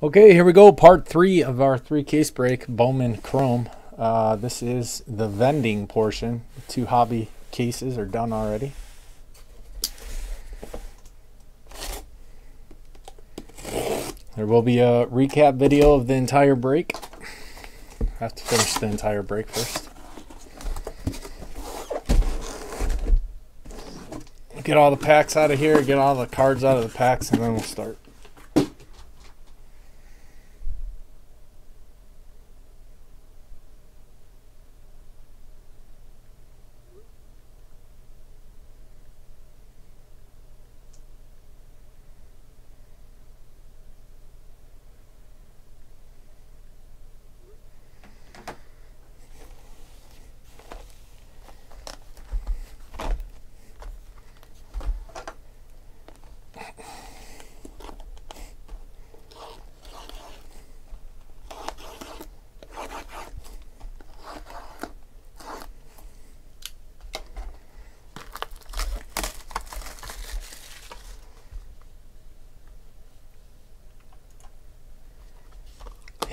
Okay, here we go. Part three of our three case break, Bowman Chrome. Uh, this is the vending portion. The two hobby cases are done already. There will be a recap video of the entire break. I have to finish the entire break first. Get all the packs out of here, get all the cards out of the packs, and then we'll start.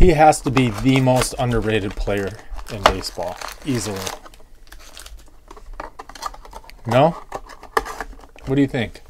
He has to be the most underrated player in baseball, easily. No? What do you think?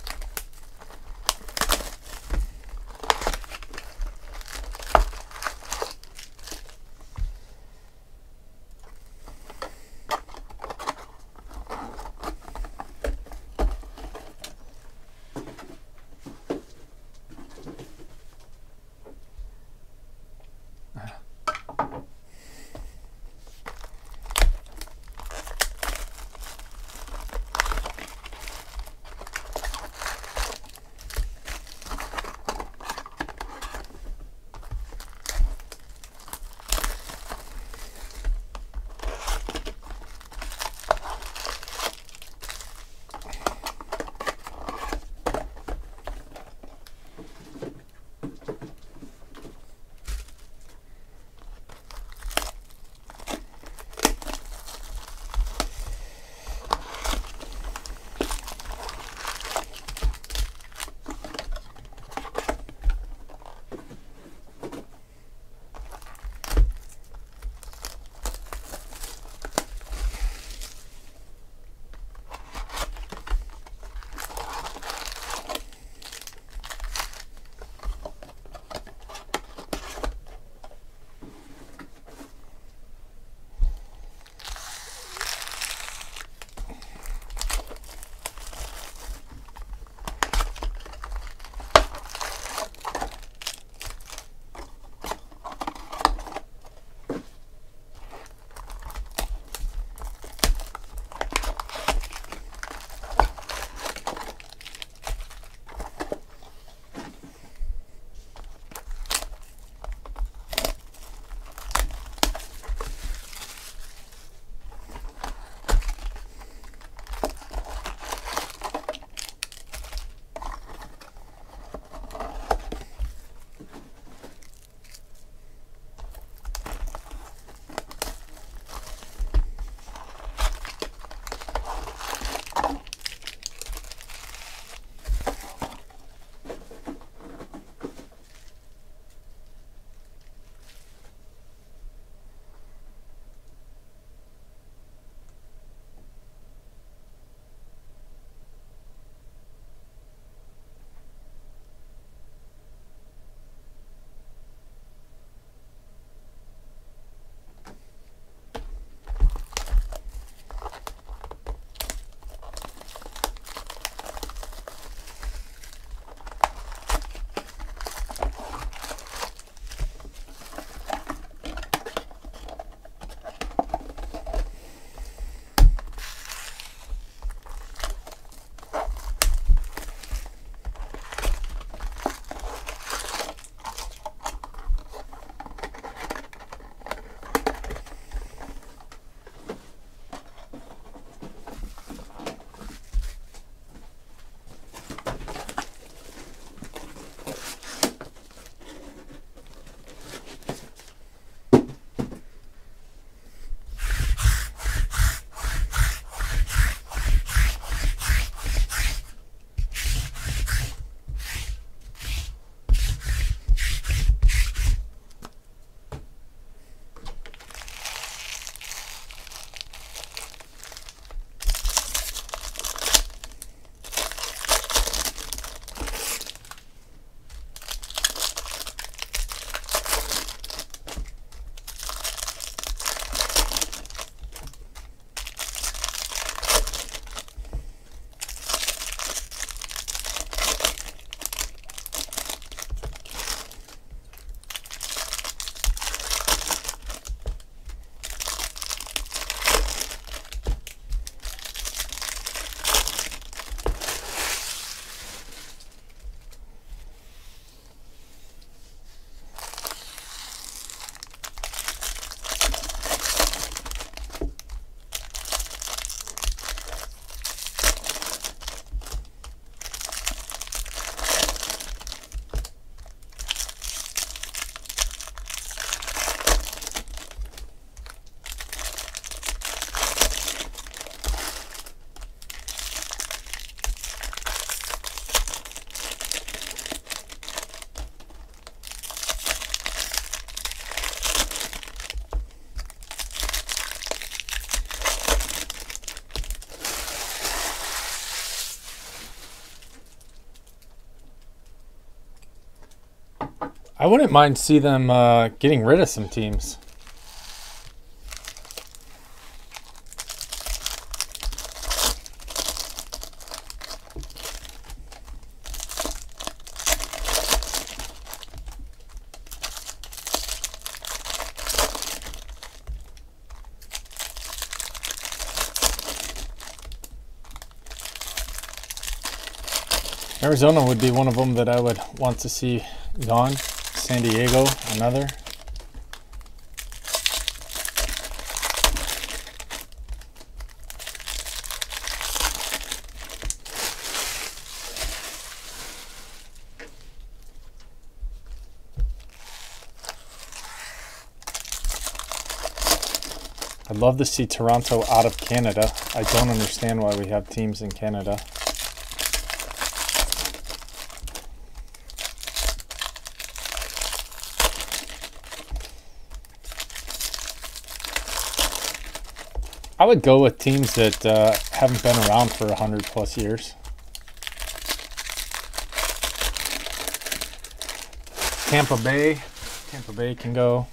I wouldn't mind see them uh, getting rid of some teams. Arizona would be one of them that I would want to see gone. San Diego, another. I'd love to see Toronto out of Canada. I don't understand why we have teams in Canada. I would go with teams that uh, haven't been around for 100 plus years. Tampa Bay. Tampa Bay can go.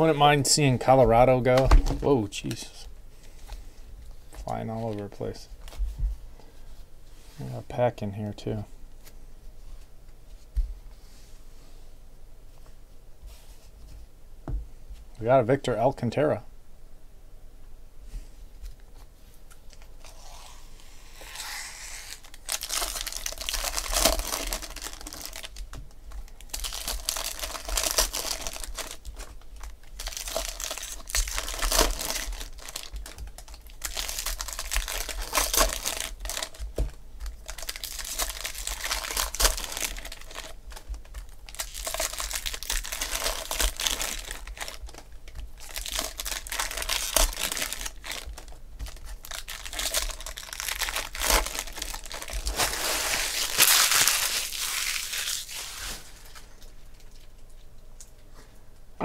Wouldn't mind seeing Colorado go. Whoa, Jesus. Flying all over the place. Got a pack in here too. We got a Victor Alcantara.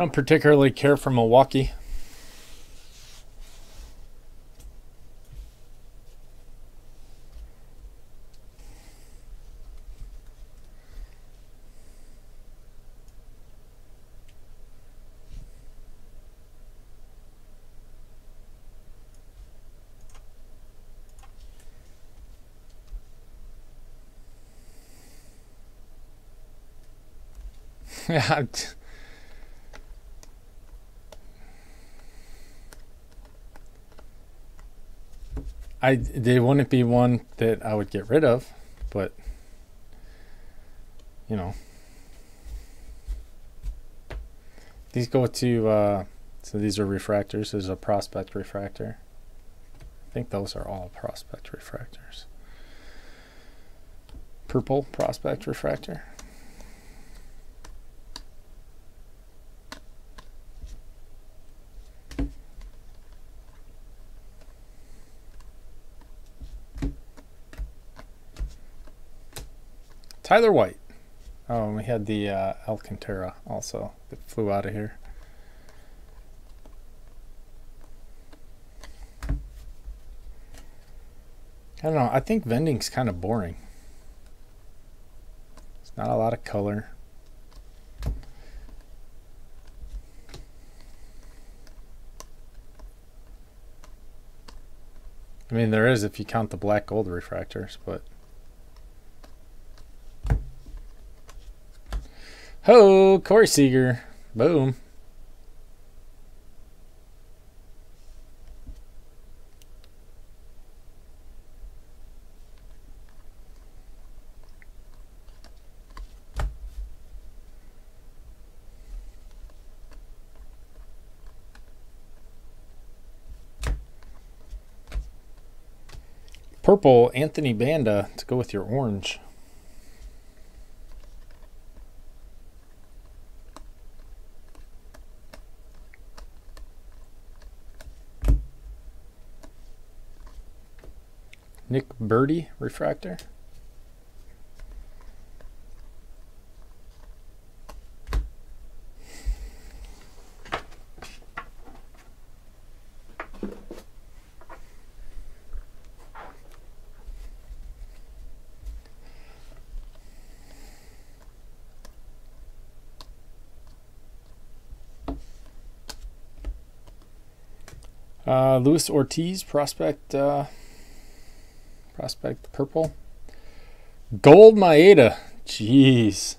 Don't particularly care for Milwaukee. yeah. I they wouldn't be one that I would get rid of, but you know, these go to uh, so these are refractors. There's a prospect refractor. I think those are all prospect refractors. Purple prospect refractor. Tyler White. Oh, and we had the uh, Alcantara also that flew out of here. I don't know. I think vending's kind of boring. It's not a lot of color. I mean, there is if you count the black gold refractors, but. Corey Seager. Boom. Purple Anthony Banda to go with your orange. Birdie refractor. Uh, Luis Ortiz, prospect, uh, prospect purple. Gold Maeda. Jeez.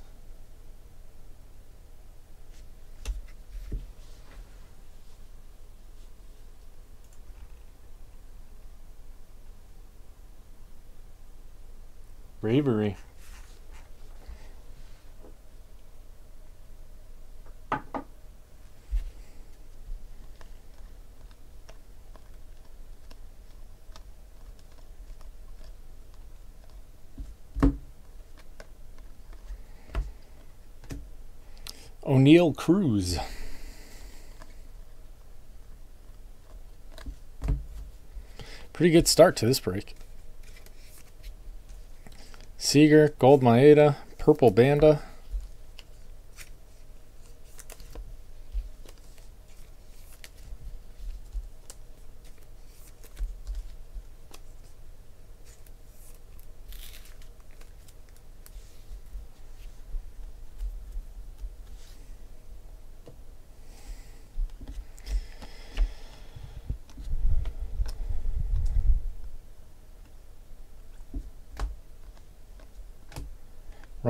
Oneil Cruz. Pretty good start to this break. Seager, Gold Maeda, Purple Banda.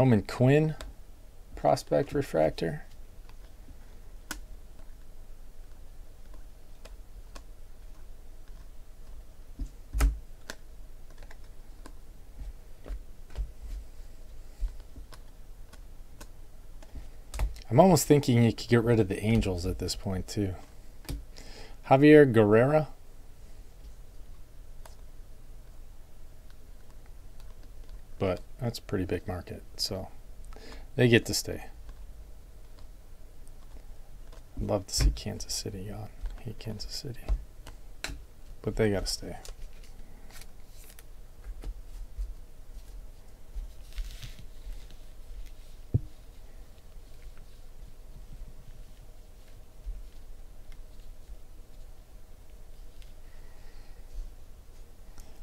Roman Quinn, Prospect Refractor. I'm almost thinking you could get rid of the Angels at this point, too. Javier Guerrera. but that's a pretty big market, so they get to stay. I'd love to see Kansas City on. hate Kansas City, but they got to stay.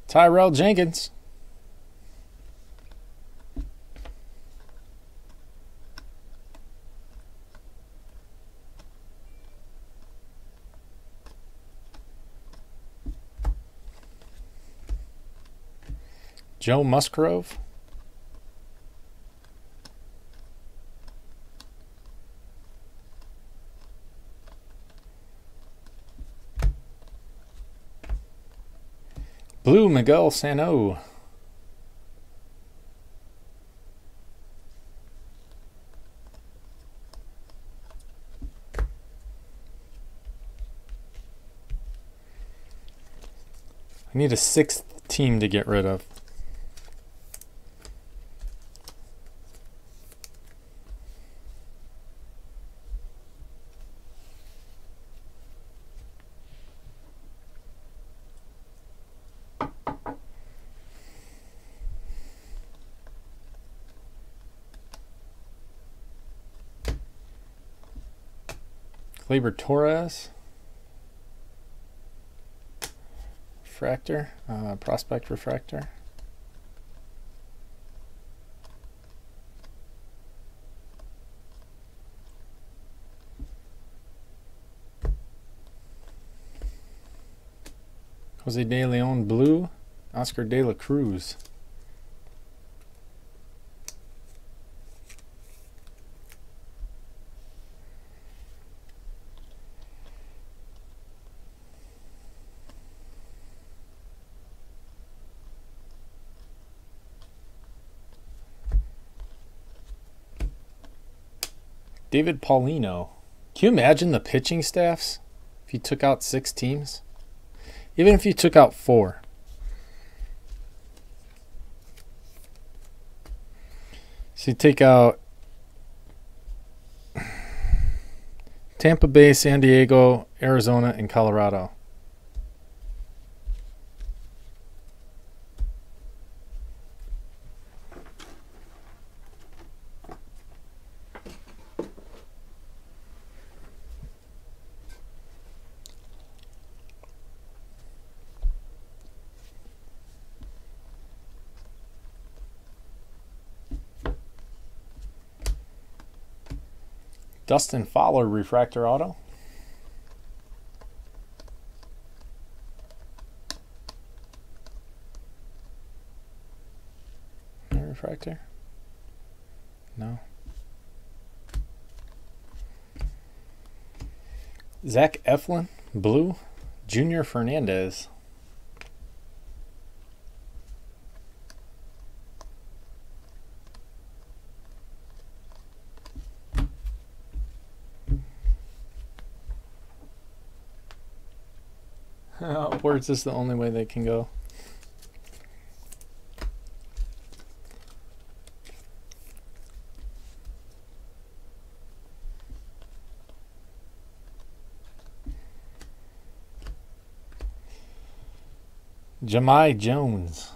Tyrell Jenkins. Joe Musgrove. Blue Miguel Sano. I need a sixth team to get rid of. Gleyber Torres. Refractor, uh, Prospect Refractor. Jose De Leon Blue, Oscar De La Cruz. David Paulino. Can you imagine the pitching staffs if you took out six teams? Even if you took out four. So you take out Tampa Bay, San Diego, Arizona, and Colorado. Dustin Fowler refractor auto. Refractor? No. Zach Eflin, blue. Junior Fernandez. Or is the only way they can go? Jahmai Jones.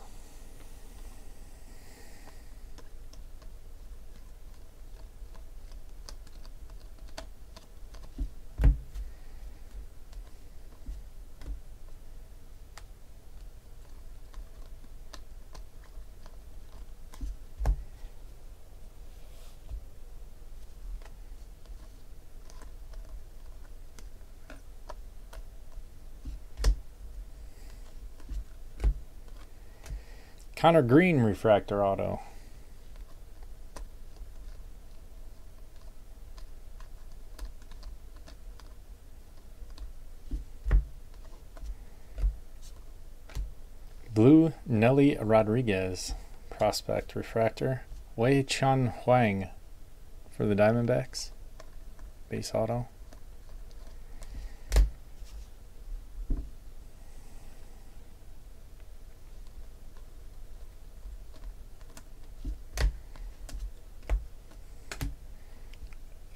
Connor Greene refractor auto. Blue Nellie Rodriguez prospect refractor. Wei Chan Huang for the Diamondbacks. Base auto.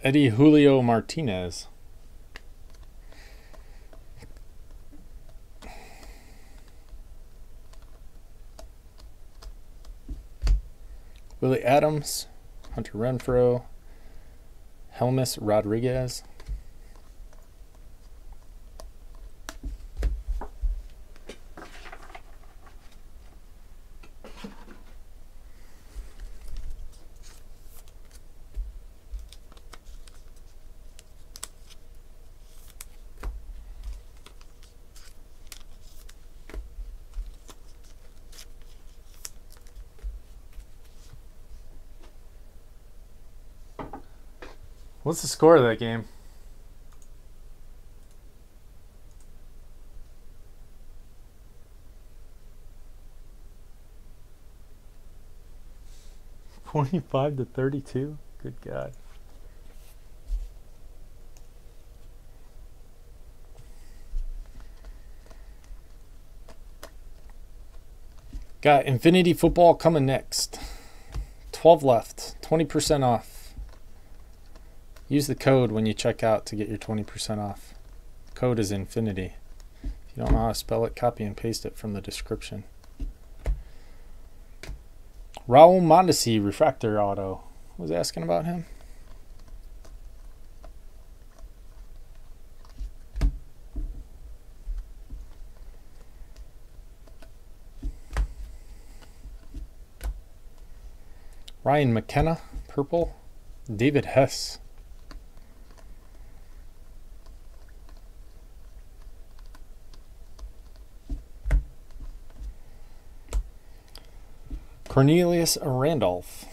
Eddy Julio Martinez. Willie Adams, Hunter Renfroe, Helmus Rodriguez. What's the score of that game? Twenty-five to thirty-two. Good God. Got Infinity Football coming next. 12 left, 20% off. Use the code when you check out to get your 20% off. Code is infinity. If you don't know how to spell it, copy and paste it from the description. Raul Mondesi Refractor Auto. Was asking about him? Ryan McKenna, purple. David Hess. Cornelius Randolph.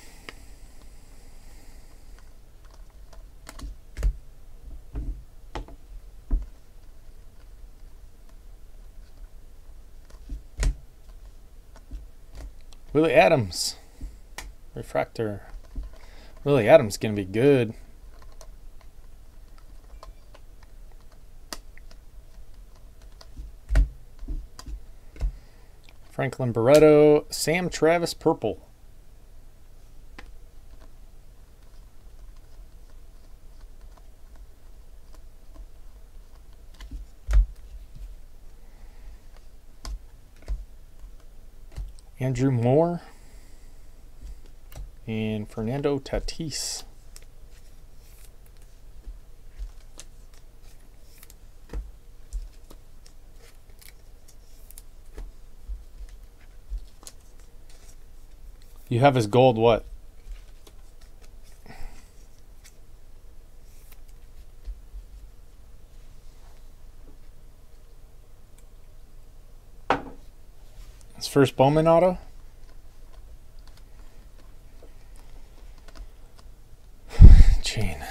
Willie Adams. Refractor. Willie Adams going to be good. Franklin Barreto, Sam Travis Purple. Andrew Moore and Fernando Tatis. You have his gold what? His first Bowman auto? Chain.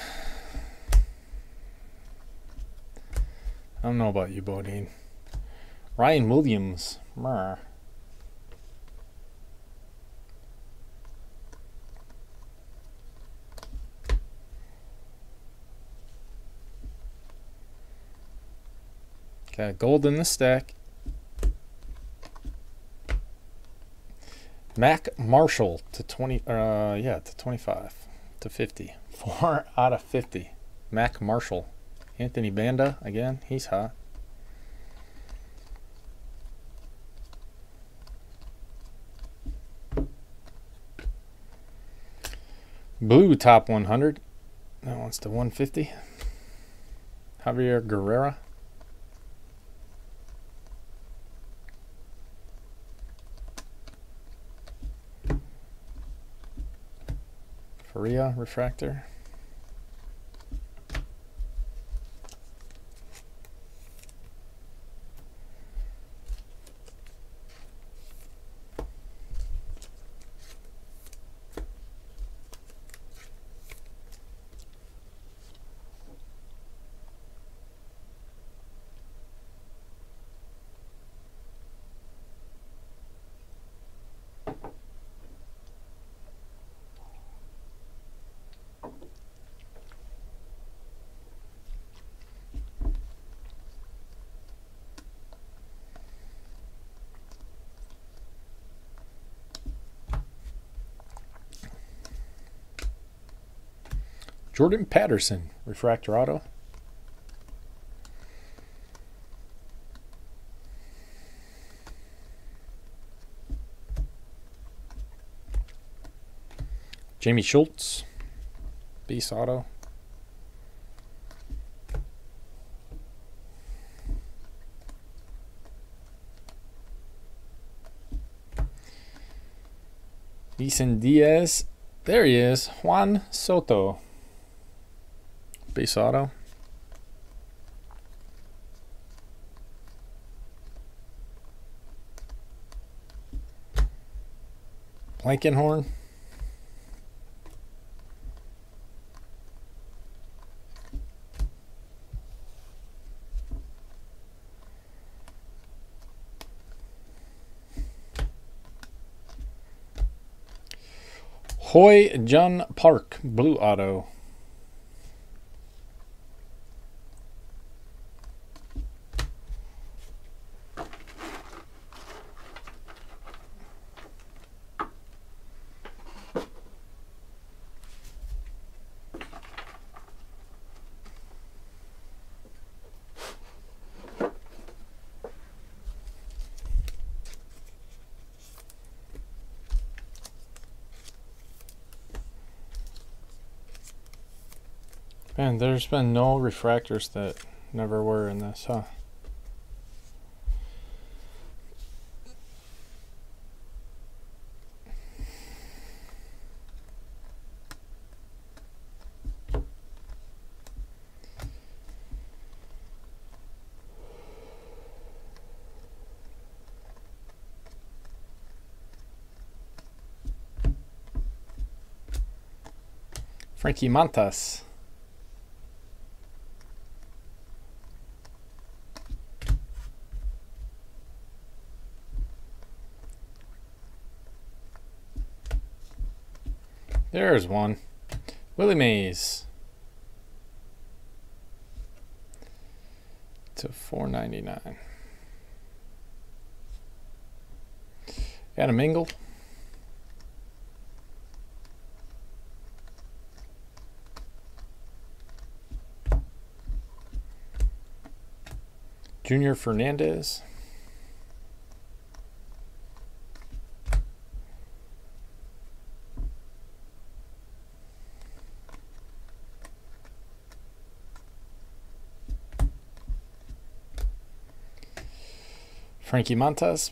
I don't know about you, Bodine. Ryan Williams. Got gold in the stack. Mac Marshall to 20 uh yeah, to 25 to 50. 4 out of 50. Mac Marshall. Anthony Banda again, he's hot. Blue top 100. That one's to 150. Javier Guerrera. Faria refractor. Jordan Patterson, refractor auto. Jaime Schultz, base auto. Ethan Diaz. There he is. Juan Soto. Base auto. Blankenhorn. Hoy Jun Park, blue auto. Man, there's been no refractors that never were in this, huh? Frankie Montas. There's one. Willie Mays. To four ninety nine. Adam Engel. Junior Fernandez. Frankie Montas.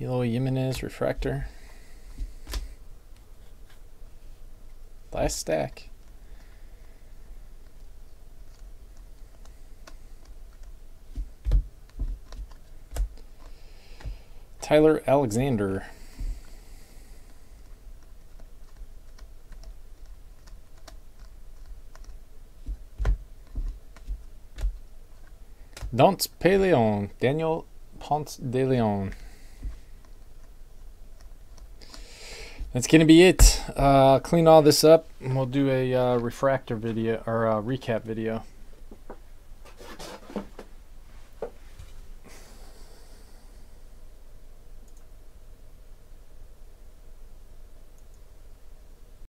Eloy Jimenez refractor. Last stack. Tyler Alexander. Ponce de Leon. Daniel Ponce de Leon. That's going to be it. Uh, clean all this up and we'll do a uh, refractor video or a recap video.